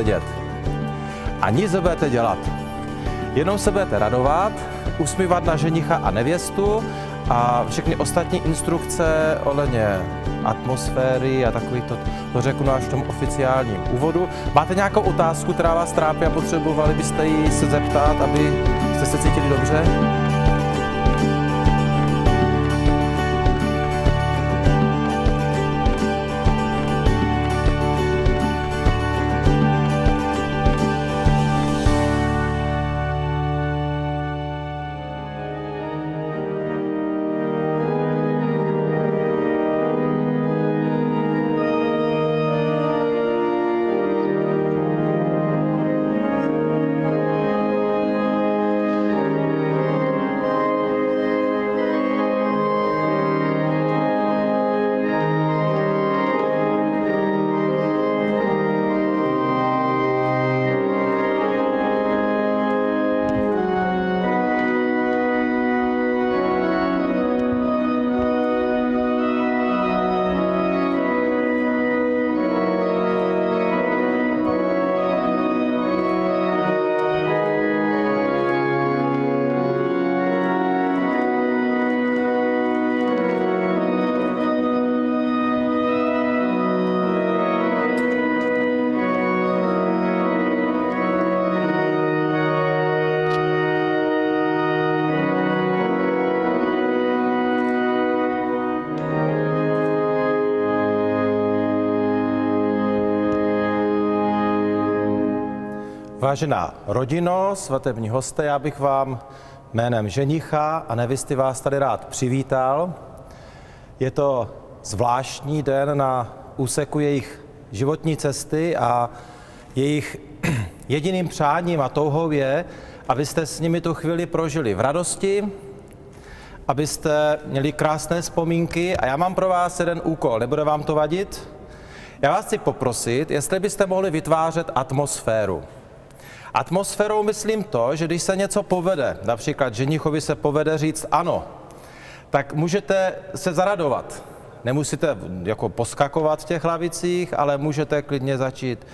sedět a nic nebudete dělat. Jenom se budete radovat, usmívat na ženicha a nevěstu a všechny ostatní instrukce ohledně atmosféry a takový to, to řeknu až v tom oficiálním úvodu. Máte nějakou otázku, která vás trápí a potřebovali byste ji se zeptat, aby jste se cítili dobře? Vážená rodino, svatební hosté, já bych vám jménem ženicha a nevisty vás tady rád přivítal. Je to zvláštní den na úseku jejich životní cesty a jejich jediným přáním a touhou je, abyste s nimi tu chvíli prožili v radosti, abyste měli krásné vzpomínky a já mám pro vás jeden úkol, nebude vám to vadit? Já vás chci poprosit, jestli byste mohli vytvářet atmosféru. Atmosférou myslím to, že když se něco povede, například ženichovi se povede říct ano, tak můžete se zaradovat. Nemusíte jako poskakovat v těch lavicích, ale můžete klidně začít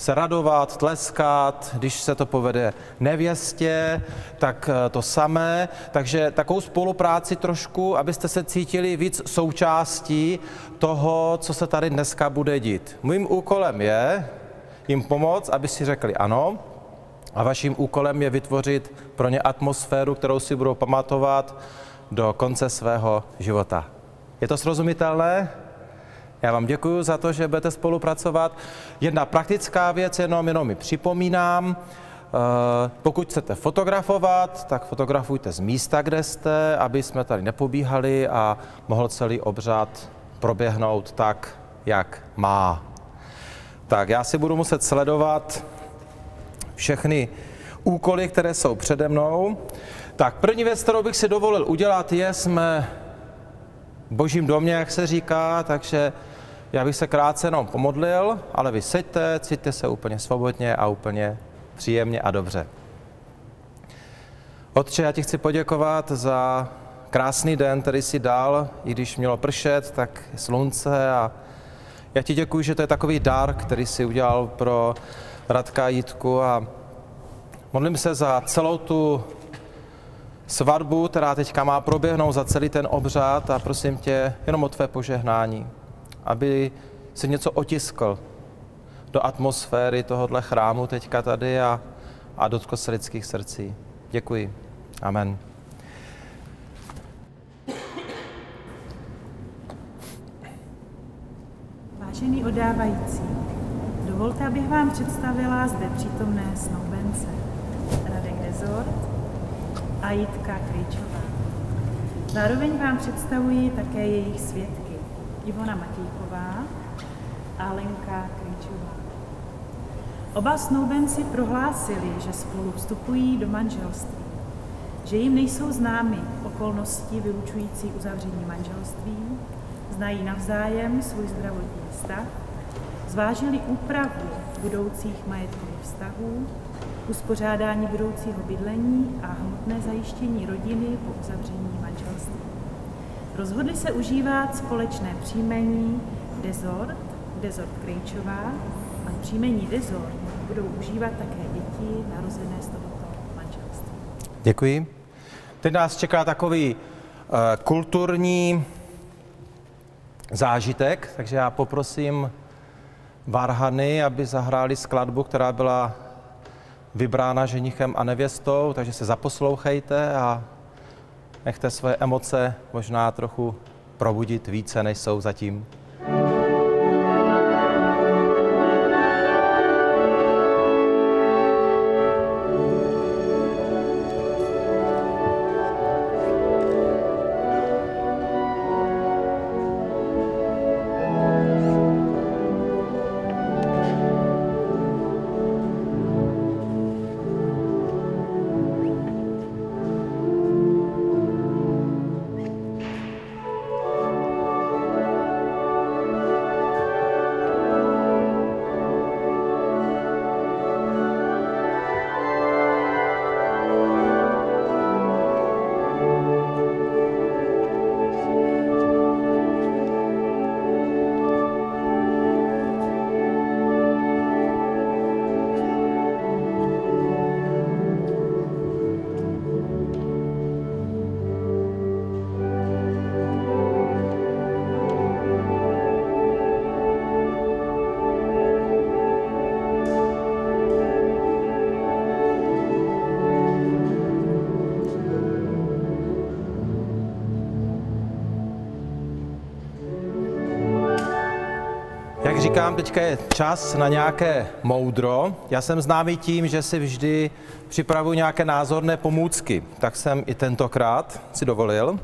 se radovat, tleskat, když se to povede nevěstě, tak eh, to samé. Takže takovou spolupráci trošku, abyste se cítili víc součástí toho, co se tady dneska bude dít. Mým úkolem je jim pomoct, aby si řekli ano, a vaším úkolem je vytvořit pro ně atmosféru, kterou si budou pamatovat do konce svého života. Je to srozumitelné? Já vám děkuji za to, že budete spolupracovat. Jedna praktická věc, jenom, jenom mi připomínám, eh, pokud chcete fotografovat, tak fotografujte z místa, kde jste, aby jsme tady nepobíhali a mohl celý obřad proběhnout tak, jak má. Tak já si budu muset sledovat všechny úkoly, které jsou přede mnou. Tak první věc, kterou bych si dovolil udělat, je, jsme v božím domě, jak se říká, takže já bych se krátce jenom pomodlil, ale vy seďte, cítíte se úplně svobodně a úplně příjemně a dobře. Otče, já ti chci poděkovat za krásný den, který si dal, i když mělo pršet, tak slunce a já ti děkuji, že to je takový dar, který si udělal pro Radka Jitku a modlím se za celou tu svatbu, která teďka má proběhnout za celý ten obřad a prosím tě jenom o tvé požehnání, aby si něco otiskl do atmosféry tohohle chrámu teďka tady a, a dotkl se lidských srdcí. Děkuji. Amen. Vážený odávající, Dovolte, abych vám představila zde přítomné snoubence. Radek Dezort a Jitka Krejčová. Zároveň vám představuji také jejich svědky. Ivona Matějková a Lenka Krejčová. Oba snoubenci prohlásili, že spolu vstupují do manželství, že jim nejsou známy okolnosti vylučující uzavření manželství, znají navzájem svůj zdravotní stav zvážili úpravu budoucích majetkových vztahů, uspořádání budoucího bydlení a hmotné zajištění rodiny po uzavření manželství. Rozhodli se užívat společné příjmení Dezort, Dezort Krejčová, A příjmení Dezor budou užívat také děti narozené z tohoto manželství. Děkuji. Teď nás čeká takový uh, kulturní zážitek, takže já poprosím Varhany, aby zahráli skladbu, která byla vybrána ženichem a nevěstou, takže se zaposlouchejte a nechte své emoce možná trochu probudit více, než jsou zatím. Říkám, teďka je čas na nějaké moudro. Já jsem známý tím, že si vždy připravuji nějaké názorné pomůcky. Tak jsem i tentokrát si dovolil.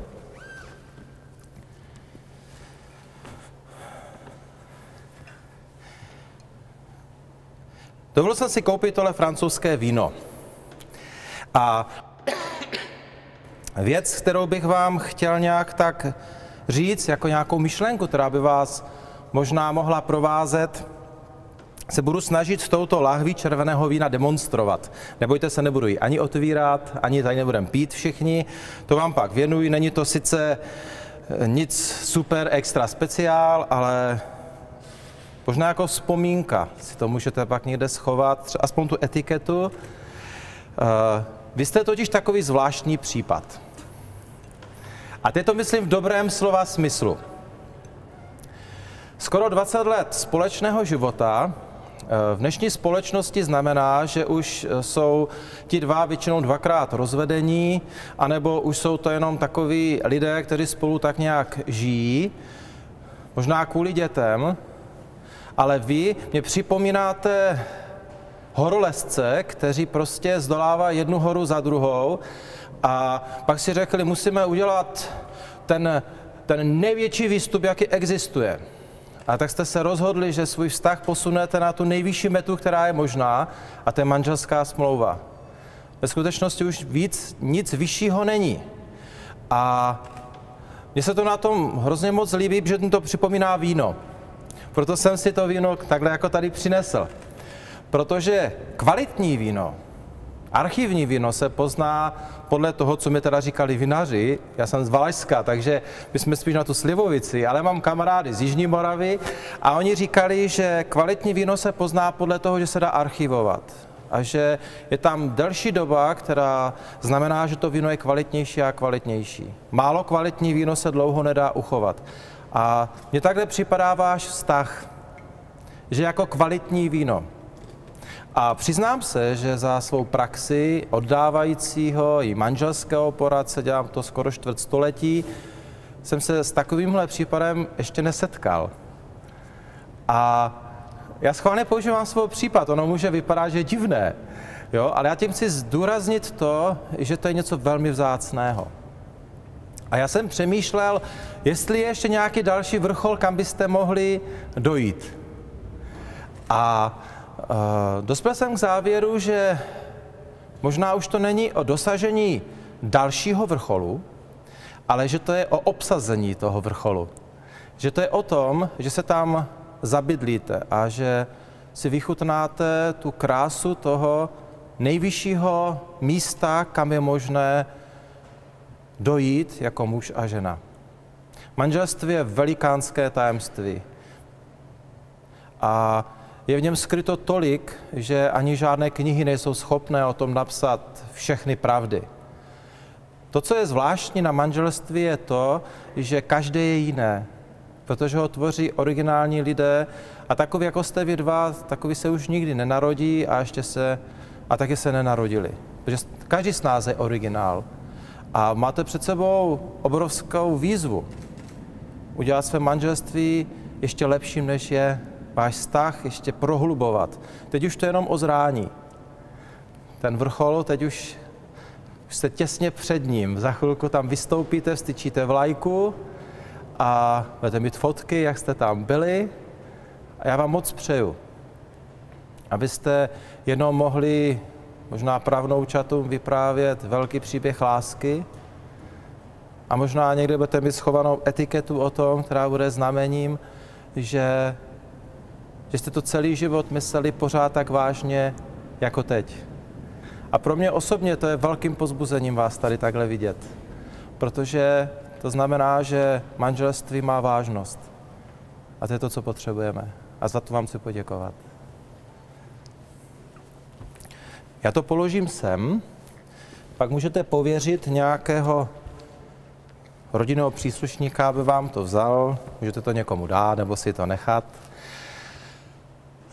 Dovolil jsem si koupit tohle francouzské víno. A věc, kterou bych vám chtěl nějak tak říct, jako nějakou myšlenku, která by vás možná mohla provázet, se budu snažit s touto lahví červeného vína demonstrovat. Nebojte se, nebudu ji ani otvírat, ani tady nebudeme pít všichni. To vám pak věnuji. Není to sice eh, nic super extra speciál, ale možná jako vzpomínka si to můžete pak někde schovat, třeba aspoň tu etiketu. Eh, vy jste totiž takový zvláštní případ. A teď to myslím v dobrém slova smyslu. Skoro 20 let společného života. Eh, v dnešní společnosti znamená, že už eh, jsou ti dva většinou dvakrát rozvedení, anebo už jsou to jenom takoví lidé, kteří spolu tak nějak žijí, možná kvůli dětem, ale vy mě připomínáte horolezce, kteří prostě zdolávají jednu horu za druhou. A pak si řekli, musíme udělat ten, ten největší výstup, jaký existuje. A tak jste se rozhodli, že svůj vztah posunete na tu nejvyšší metu, která je možná, a to je manželská smlouva. Ve skutečnosti už víc, nic vyššího není. A mně se to na tom hrozně moc líbí, že to připomíná víno. Proto jsem si to víno takhle jako tady přinesl. Protože kvalitní víno Archivní víno se pozná podle toho, co mi teda říkali vinaři. Já jsem z Valašska, takže my jsme spíš na tu slivovici, ale mám kamarády z Jižní Moravy a oni říkali, že kvalitní víno se pozná podle toho, že se dá archivovat a že je tam delší doba, která znamená, že to víno je kvalitnější a kvalitnější. Málo kvalitní víno se dlouho nedá uchovat. A mně takhle připadá váš vztah, že jako kvalitní víno a přiznám se, že za svou praxi oddávajícího i manželského poradce, dělám to skoro čtvrt století, jsem se s takovýmhle případem ještě nesetkal. A já schválně používám svůj případ, ono může vypadat, že je divné, jo? ale já tím chci zdůraznit to, že to je něco velmi vzácného. A já jsem přemýšlel, jestli je ještě nějaký další vrchol, kam byste mohli dojít. A dospěl jsem k závěru, že možná už to není o dosažení dalšího vrcholu, ale že to je o obsazení toho vrcholu. Že to je o tom, že se tam zabydlíte a že si vychutnáte tu krásu toho nejvyššího místa, kam je možné dojít jako muž a žena. Manželství je velikánské tajemství. A je v něm skryto tolik, že ani žádné knihy nejsou schopné o tom napsat všechny pravdy. To, co je zvláštní na manželství, je to, že každé je jiné, protože ho tvoří originální lidé a takový, jako jste vy dva, takový se už nikdy nenarodí a ještě se, a taky se nenarodili. Protože každý z nás je originál. A máte před sebou obrovskou výzvu. Udělat své manželství ještě lepším, než je váš vztah, ještě prohlubovat. Teď už to je jenom o zrání. Ten vrchol, teď už, už jste těsně před ním. Za chvilku tam vystoupíte, vstyčíte vlajku a budete mít fotky, jak jste tam byli. A já vám moc přeju, abyste jenom mohli možná pravnoučatům vyprávět velký příběh lásky a možná někde budete mít schovanou etiketu o tom, která bude znamením, že, že jste to celý život mysleli pořád tak vážně jako teď. A pro mě osobně to je velkým pozbuzením vás tady takhle vidět, protože to znamená, že manželství má vážnost. A to je to, co potřebujeme. A za to vám chci poděkovat. Já to položím sem, pak můžete pověřit nějakého rodinného příslušníka, aby vám to vzal, můžete to někomu dát nebo si to nechat.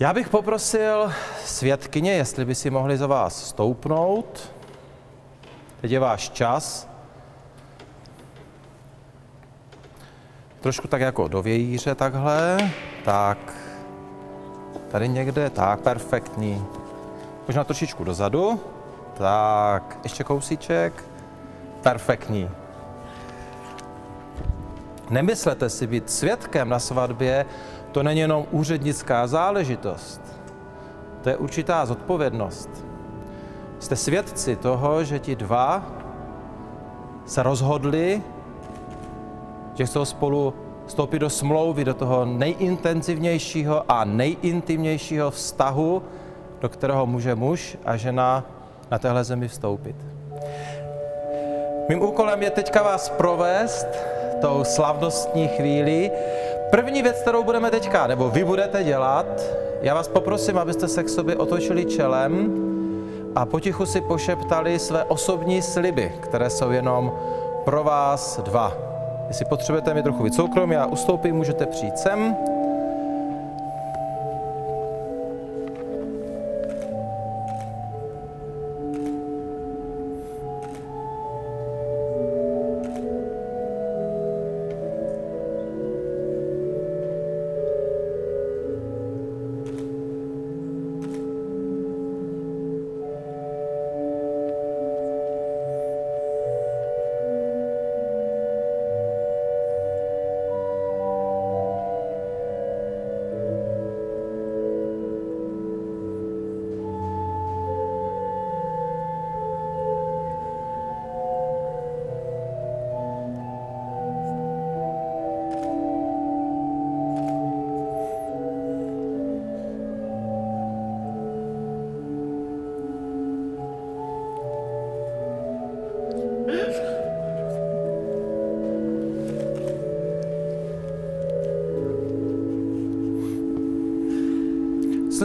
Já bych poprosil svědkyně, jestli by si mohli za vás stoupnout. Teď je váš čas. Trošku tak jako do vějíře takhle. Tak, tady někde, tak, perfektní. Možná trošičku dozadu. Tak, ještě kousíček. Perfektní. Nemyslete si být svědkem na svatbě, to není jenom úřednická záležitost. To je určitá zodpovědnost. Jste svědci toho, že ti dva se rozhodli, že chcou spolu vstoupit do smlouvy, do toho nejintenzivnějšího a nejintimnějšího vztahu, do kterého může muž a žena na téhle zemi vstoupit. Mým úkolem je teďka vás provést tou slavnostní chvíli. První věc, kterou budeme teďka, nebo vy budete dělat, já vás poprosím, abyste se k sobě otočili čelem a potichu si pošeptali své osobní sliby, které jsou jenom pro vás dva. Jestli potřebujete mi trochu víc soukromí, já ustoupím, můžete přijít sem.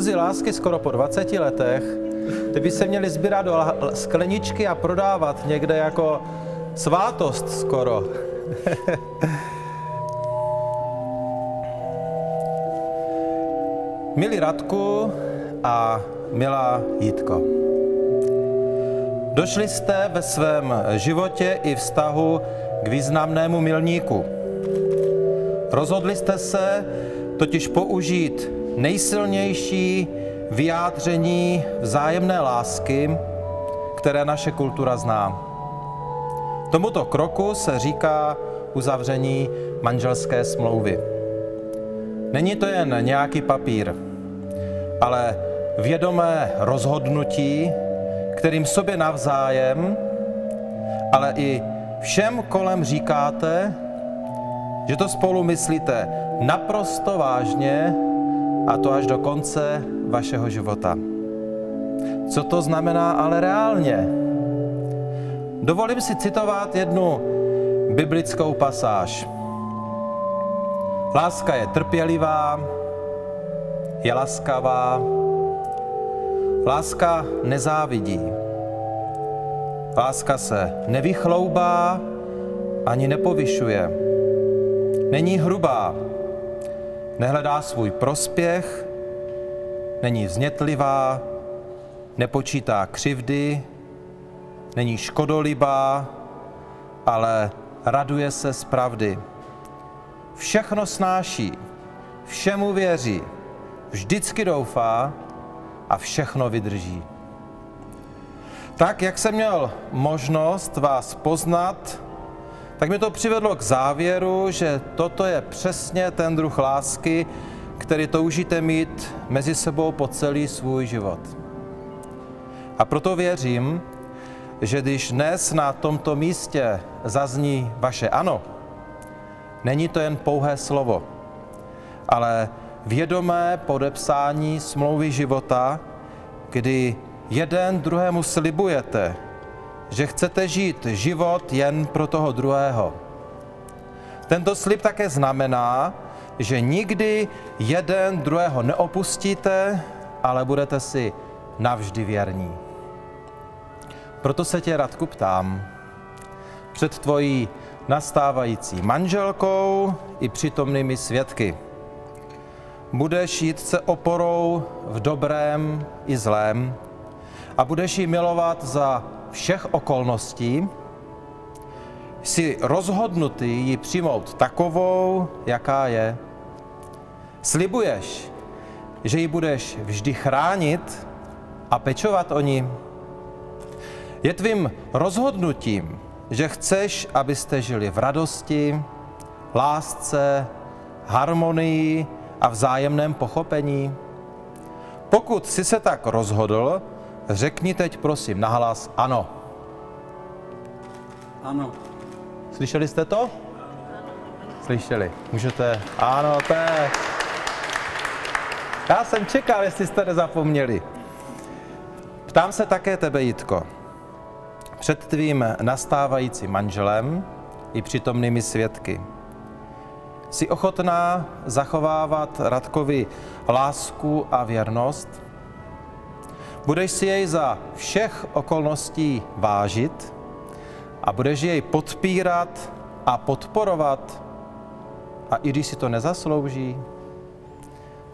Slzy lásky skoro po 20 letech, ty by se měly sbírat do skleničky a prodávat někde jako svátost skoro. Milí Radku a milá Jitko. Došli jste ve svém životě i vztahu k významnému milníku. Rozhodli jste se totiž použít nejsilnější vyjádření vzájemné lásky, které naše kultura zná. Tomuto kroku se říká uzavření manželské smlouvy. Není to jen nějaký papír, ale vědomé rozhodnutí, kterým sobě navzájem, ale i všem kolem říkáte, že to spolu myslíte naprosto vážně a to až do konce vašeho života. Co to znamená ale reálně? Dovolím si citovat jednu biblickou pasáž. Láska je trpělivá, je laskavá. Láska nezávidí. Láska se nevychloubá ani nepovyšuje. Není hrubá, nehledá svůj prospěch, není vznětlivá, nepočítá křivdy, není škodolibá, ale raduje se z pravdy. Všechno snáší, všemu věří, vždycky doufá a všechno vydrží. Tak, jak jsem měl možnost vás poznat, tak mi to přivedlo k závěru, že toto je přesně ten druh lásky, který toužíte mít mezi sebou po celý svůj život. A proto věřím, že když dnes na tomto místě zazní vaše ano, není to jen pouhé slovo, ale vědomé podepsání smlouvy života, kdy jeden druhému slibujete, že chcete žít život jen pro toho druhého. Tento slib také znamená, že nikdy jeden druhého neopustíte, ale budete si navždy věrní. Proto se tě, Radku, ptám, před tvojí nastávající manželkou i přítomnými svědky. Budeš jít se oporou v dobrém i zlém a budeš ji milovat za všech okolností, jsi rozhodnutý ji přijmout takovou, jaká je. Slibuješ, že ji budeš vždy chránit a pečovat o ní. Je tvým rozhodnutím, že chceš, abyste žili v radosti, lásce, harmonii a vzájemném pochopení. Pokud jsi se tak rozhodl, řekni teď prosím nahlas ano. Ano. Slyšeli jste to? Slyšeli. Můžete? Ano, to je... Já jsem čekal, jestli jste nezapomněli. Ptám se také tebe, Jitko. Před tvým nastávajícím manželem i přítomnými svědky. Jsi ochotná zachovávat Radkovi lásku a věrnost? Budeš si jej za všech okolností vážit a budeš jej podpírat a podporovat, a i když si to nezaslouží,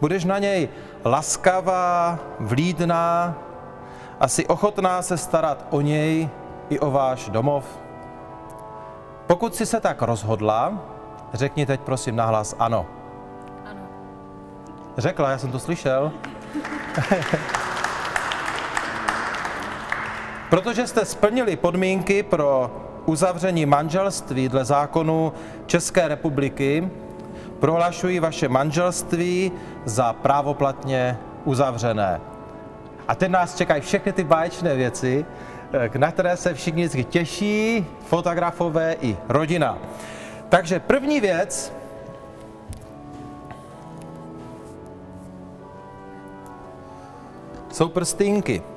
budeš na něj laskavá, vlídná a jsi ochotná se starat o něj i o váš domov. Pokud si se tak rozhodla, řekni teď prosím nahlas ano. Ano. Řekla, já jsem to slyšel. Protože jste splnili podmínky pro uzavření manželství dle zákonu České republiky, prohlašuji vaše manželství za právoplatně uzavřené. A teď nás čekají všechny ty báječné věci, eh, na které se všichni vždycky těší, fotografové i rodina. Takže první věc, jsou prstýnky.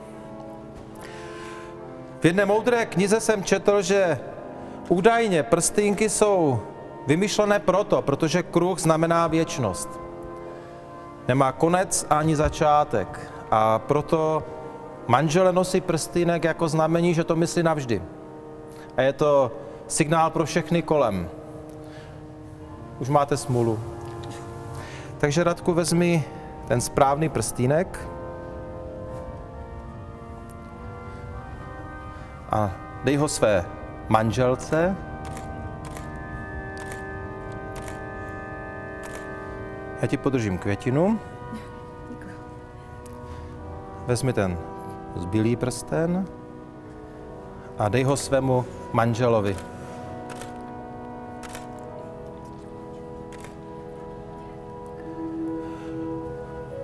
V jedné moudré knize jsem četl, že údajně prstýnky jsou vymyšlené proto, protože kruh znamená věčnost. Nemá konec ani začátek a proto manžele nosí prstýnek jako znamení, že to myslí navždy. A je to signál pro všechny kolem. Už máte smůlu. Takže Radku, vezmi ten správný prstýnek a dej ho své manželce. Já ti podržím květinu. Vezmi ten zbylý prsten a dej ho svému manželovi.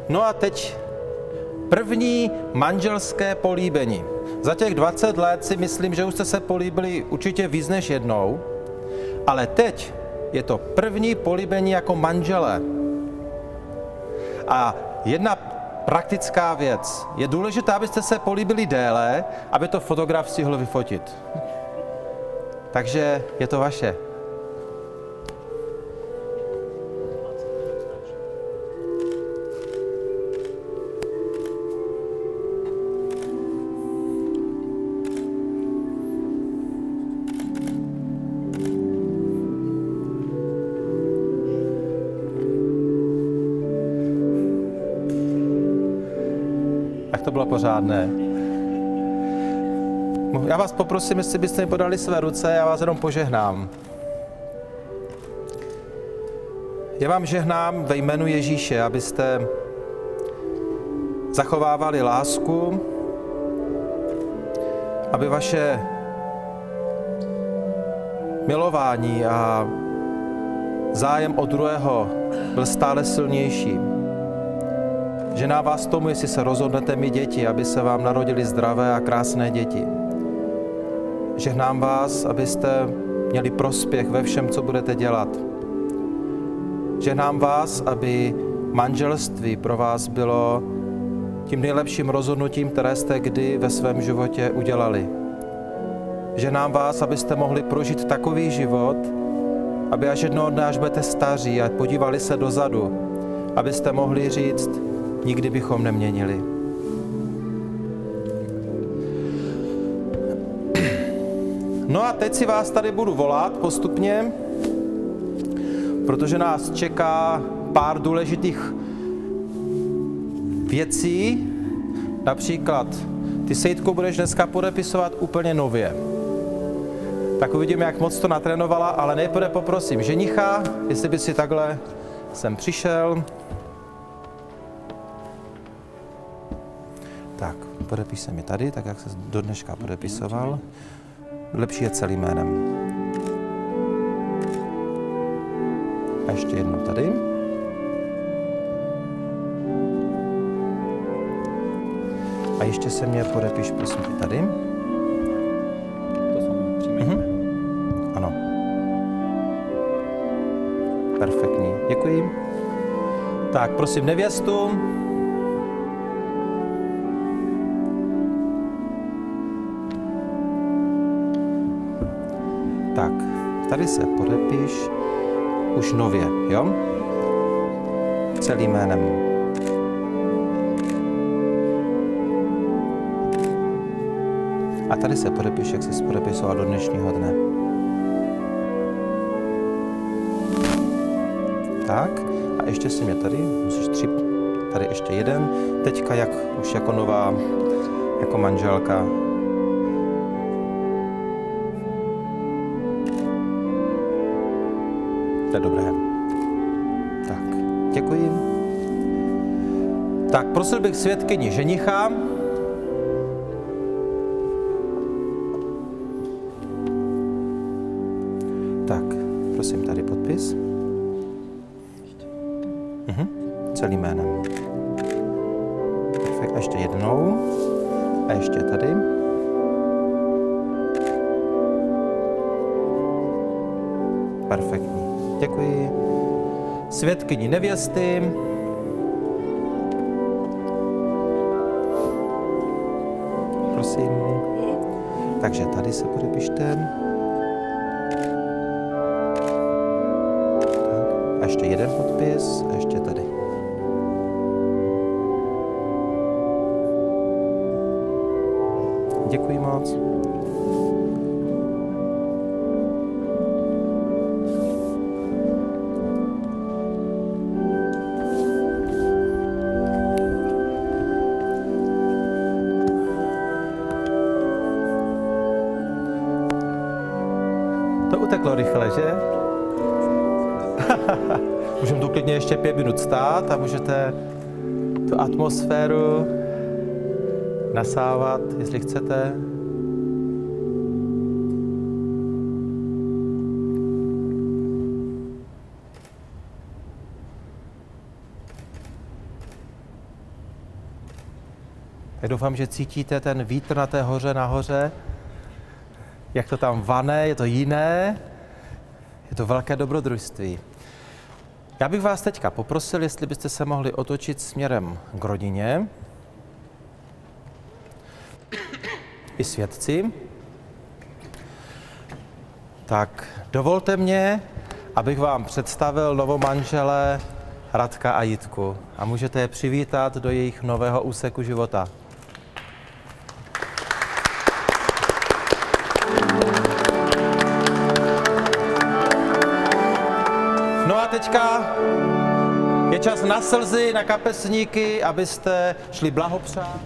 No a teď první manželské políbení. Za těch 20 let si myslím, že už jste se políbili určitě víc než jednou, ale teď je to první políbení jako manželé. A jedna praktická věc. Je důležité, abyste se políbili déle, aby to fotograf stihl vyfotit. Takže je to vaše. Pořádné. Já vás poprosím, jestli byste mi podali své ruce, já vás jenom požehnám. Já vám žehnám ve jménu Ježíše, abyste zachovávali lásku, aby vaše milování a zájem o druhého byl stále silnější. Že na vás tomu, jestli se rozhodnete mi děti, aby se vám narodili zdravé a krásné děti. Žehnám vás, abyste měli prospěch ve všem, co budete dělat. Žehnám vás, aby manželství pro vás bylo tím nejlepším rozhodnutím, které jste kdy ve svém životě udělali. Ženám vás, abyste mohli prožít takový život, aby až jednoho dne, až budete staří a podívali se dozadu, abyste mohli říct, nikdy bychom neměnili. No a teď si vás tady budu volat postupně, protože nás čeká pár důležitých věcí. Například ty sejtko budeš dneska podepisovat úplně nově. Tak uvidíme, jak moc to natrénovala, ale nejprve poprosím ženicha, jestli by si takhle sem přišel. Tak, podepiš se mi tady, tak jak se do dneška podepisoval. Lepší je celým jménem. A ještě jednou tady. A ještě se mě podepiš, prosím tě, tady. Mhm. Ano. Perfektní. Děkuji. Tak, prosím nevěstu. Tady se podepiš už nově, jo? Celým jménem. A tady se podepiš, jak se podepisoval do dnešního dne. Tak, a ještě si mě tady, musíš tři, tady ještě jeden. Teďka jak, už jako nová, jako manželka. Je dobré. Tak, děkuji. Tak, prosil bych svědkyni ženicha, Tak, prosím, tady podpis. Mhm. Celým jménem. Perfekt. A ještě jednou. A ještě tady. Perfektní. Děkuji. Svědkyni nevěsty. Prosím. Takže tady se podepište. A ještě jeden podpis a ještě tady. Děkuji moc. To uteklo rychle, že? Můžeme tu klidně ještě pět minut stát a můžete tu atmosféru nasávat, jestli chcete. Já doufám, že cítíte ten vítr na té hoře nahoře, jak to tam vane, je to jiné, je to velké dobrodružství. Já bych vás teďka poprosil, jestli byste se mohli otočit směrem k rodině. I svědci. Tak dovolte mě, abych vám představil novomanžele Radka a Jitku. A můžete je přivítat do jejich nového úseku života. Teďka Je čas na slzy, na kapesníky, abyste šli blahopřát.